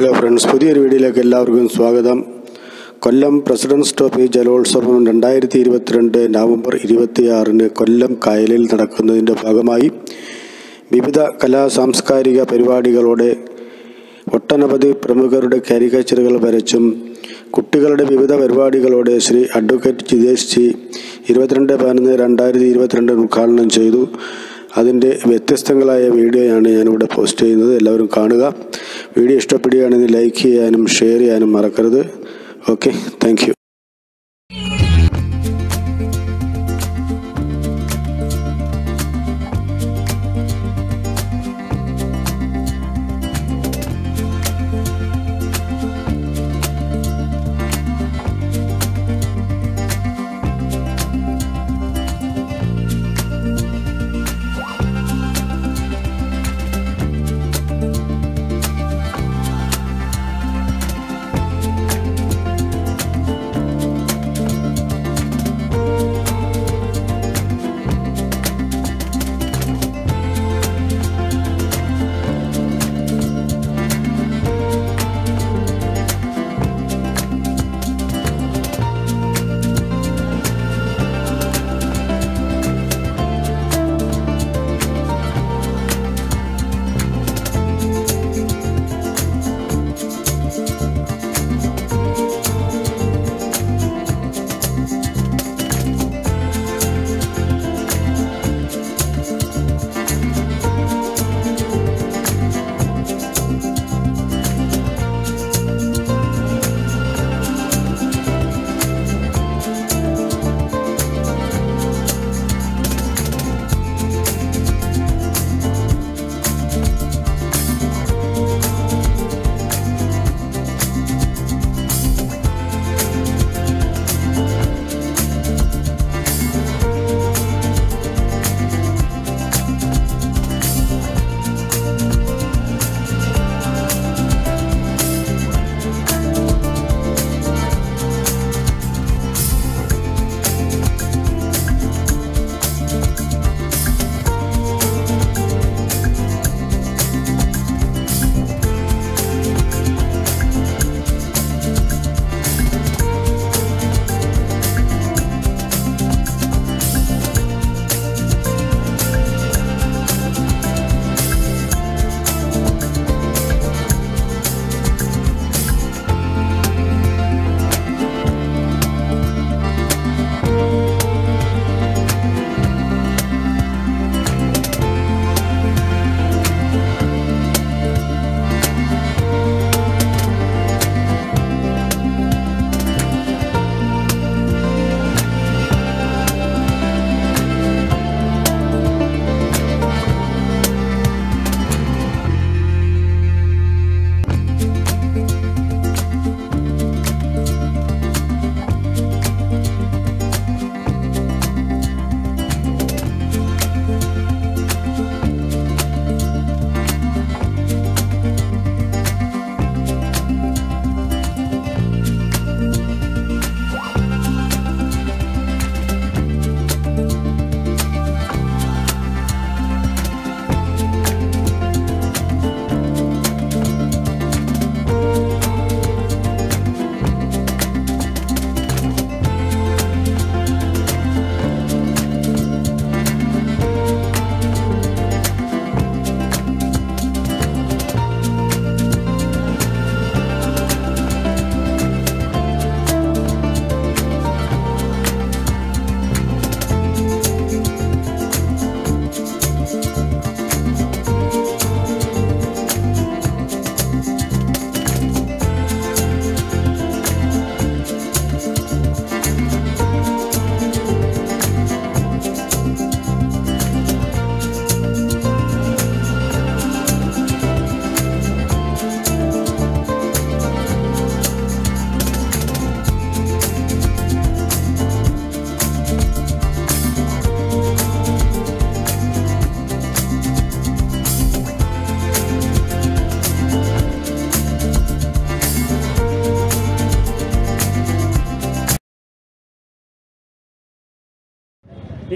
Hello friends പുതിയൊരു വീഡിയോയിലേക്ക് എല്ലാവർക്കും സ്വാഗതം. കൊല്ലം പ്രസിഡൻസ് ട്രോഫി ജലോത്സവം രണ്ടായിരത്തി ഇരുപത്തിരണ്ട് നവംബർ ഇരുപത്തിയാറിന് കൊല്ലം കായലിൽ നടക്കുന്നതിന്റെ ഭാഗമായി വിവിധ കലാ സാംസ്കാരിക പരിപാടികളോടെ ഒട്ടനവധി പ്രമുഖരുടെ കാരിക്കേച്ചറുകൾ വരച്ചും കുട്ടികളുടെ വിവിധ പരിപാടികളോടെ ശ്രീ അഡ്വക്കേറ്റ് ജിതേഷ് ജി ഇരുപത്തിരണ്ട് പതിനൊന്ന് രണ്ടായിരത്തി ഇരുപത്തിരണ്ട് ഉദ്ഘാടനം ചെയ്തു. അതിന്റെ വ്യത്യസ്തങ്ങളായ വീഡിയോയാണ് ഞാനിവിടെ പോസ്റ്റ് ചെയ്യുന്നത്. എല്ലാവരും കാണുക. വീഡിയോ ഇഷ്ടപ്പെടുകയാണെങ്കിൽ ലൈക്ക് ചെയ്യാനും ഷെയർ ചെയ്യാനും മറക്കരുത്. ഓക്കെ താങ്ക്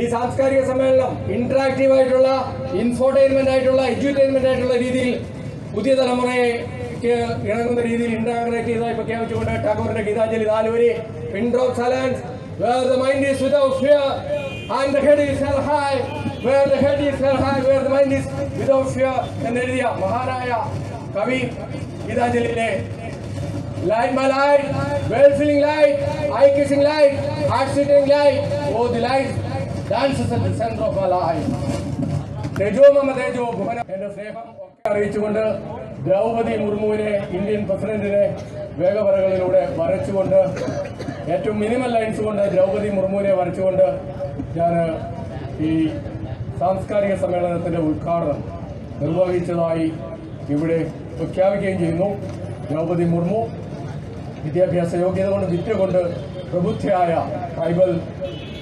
ഈ സാംസ്കാരിക സമ്മേളനം ഇന്ററാക്റ്റീവ് ആയിട്ടുള്ള ഇൻഫോർടൈൻമെന്റ് ആയിട്ടുള്ള എഡ്യൂട്ടൈൻമെന്റ് ആയിട്ടുള്ള രീതിയിൽ പുതിയ തലമുറയെ ഇണങ്ങുന്ന രീതിയിൽ ഇന്റർഗ്രേറ്റ് ചെയ്തതായി പ്രഖ്യാപിച്ചുകൊണ്ട് ടാഗോറിന്റെ Gitanjali നാലുവരി pin drop where the mind is without fear and the head is held high where the head is held high where the mind is without fear എന്നെഴുതിയ മഹാനായ കവി ഗീതാഞ്ജലിയിലെ Light my light, well feeling light, eye kissing light, heart sitting light, oh the light dances at the centre of life. തേജോ മമ തേജോ ഭുവന എന്റെ സ്നേഹം ഒക്കെ അറിയിച്ചുകൊണ്ട് ദ്രൗപതി മുർമുവിനെ ഇന്ത്യൻ പ്രസിഡന്റിനെ വേഗവരകളിലൂടെ വരച്ചുകൊണ്ട് ഏറ്റവും മിനിമൽ ലൈൻസ് കൊണ്ട് ദ്രൗപതി മുർമുവിനെ വരച്ചുകൊണ്ട് ഞാൻ ഈ സാംസ്കാരിക സമ്മേളനത്തിന്റെ ഉദ്ഘാടനം നിർവഹിച്ചതായി ഇവിടെ പ്രഖ്യാപിക്കുകയും ചെയ്യുന്നു ദ്രൗപതി മുർമു വിദ്യാഭ്യാസ യോഗ്യത കൊണ്ട് വിറ്റ കൊണ്ട് പ്രബുദ്ധയായ ട്രൈബൽ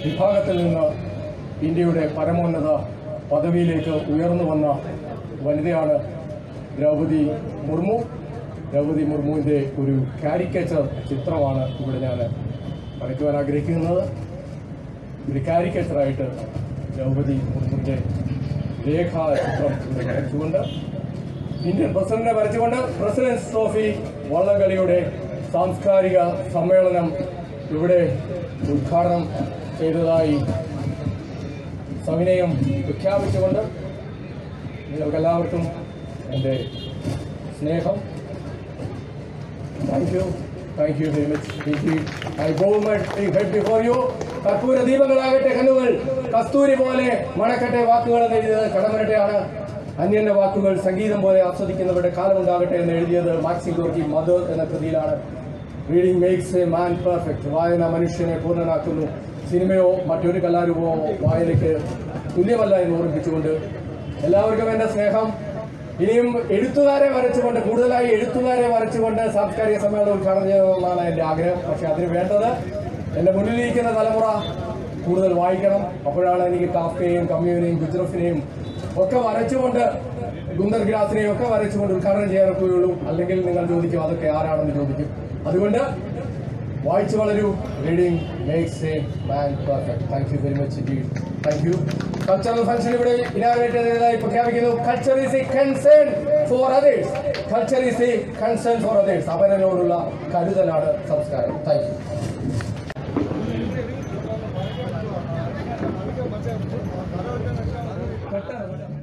വിഭാഗത്തിൽ നിന്ന് ഇന്ത്യയുടെ പരമോന്നത പദവിയിലേക്ക് ഉയർന്നു വന്ന വനിതയാണ് ദ്രൗപതി മുർമു. ദ്രൗപതി മുർമുവിന്റെ ഒരു കാരിക്കേച്ചർ ചിത്രമാണ് ഇവിടെ ഞാൻ വരയ്ക്കുവാൻ ആഗ്രഹിക്കുന്നത്. ഒരു കാരിക്കേച്ചറായിട്ട് ദ്രൗപതി മുർമുവിന്റെ രേഖാ ചിത്രം ഇവിടെ വരച്ചുകൊണ്ട് ഇന്ത്യൻ പ്രസിഡന്റിനെ വരച്ചുകൊണ്ട് പ്രസിഡൻസ് ട്രോഫി വള്ളംകളിയുടെ സാംസ്കാരിക സമ്മേളനം ഇവിടെ ഉദ്ഘാടനം ചെയ്തതായി സവിനയം പ്രഖ്യാപിച്ചുകൊണ്ട് നിങ്ങൾക്കെല്ലാവർക്കും എന്റെ സ്നേഹം. Thank you thank you very much I go government head before you കർപ്പൂര ദീപങ്ങളാകട്ടെ കണ്ണുകൾ. കസ്തൂരി പോലെ മണക്കട്ടെ വാക്കുകൾ എന്ന് എഴുതിയത് കടമരട്ടെയാണ്. അന്യന്റെ വാക്കുകൾ സംഗീതം പോലെ ആസ്വദിക്കുന്നവരുടെ കാലമുണ്ടാകട്ടെ എന്ന് എഴുതിയത് മാക്സിം ഗോർക്കി മദർ എന്ന കൃതിയിലാണ്. Reading makes a man perfect വായന മനുഷ്യനെ പൂർണനാക്കുന്നു. സിനിമയോ മറ്റൊരു കലാരൂപമോ വായനയ്ക്ക് തുല്യമല്ല എന്ന് ഓർമ്മിപ്പിച്ചുകൊണ്ട് എല്ലാവർക്കും എന്റെ സ്നേഹം. ഇനിയും എഴുത്തുകാരെ വരച്ചുകൊണ്ട് കൂടുതലായി എഴുത്തുകാരെ വരച്ചുകൊണ്ട് സാംസ്കാരിക സമ്മേളനം ഉദ്ഘാടനം ചെയ്യണമെന്നാണ് എന്റെ ആഗ്രഹം. പക്ഷെ അതിന് വേണ്ടത് എന്റെ മുന്നിലിരിക്കുന്ന തലമുറ കൂടുതൽ വായിക്കണം. അപ്പോഴാണ് എനിക്ക് കാഫ്കയെയും കമ്മ്യൂനെയും ഗുജറഫിനെയും ഒക്കെ വരച്ചുകൊണ്ട് ഗുന്ദർ ഗ്രാസിനെയും ഒക്കെ വരച്ചുകൊണ്ട് ഉദ്ഘാടനം ചെയ്യാനൊക്കെയുള്ളൂ. അല്ലെങ്കിൽ നിങ്ങൾ ചോദിക്കും അതൊക്കെ ആരാണെന്ന് ചോദിക്കും. അതുകൊണ്ട് വായിച്ചു വളരൂ. Reading makes a man perfect thank you very much indeed thank you cultural function ഇവിടെ ഇനാഗ്രേറ്റ് ചെയ്തതായി പ്രഖ്യാപിക്കുന്നു. Culture is a concern for others culture is a concern for others അപരനോടുള്ള കരുതലാണ് സംസ്കാരം. താങ്ക് യു പെട്ടെന്ന്.